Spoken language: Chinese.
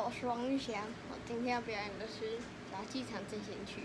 我是王玉祥，我今天要表演的是杂技场进行曲。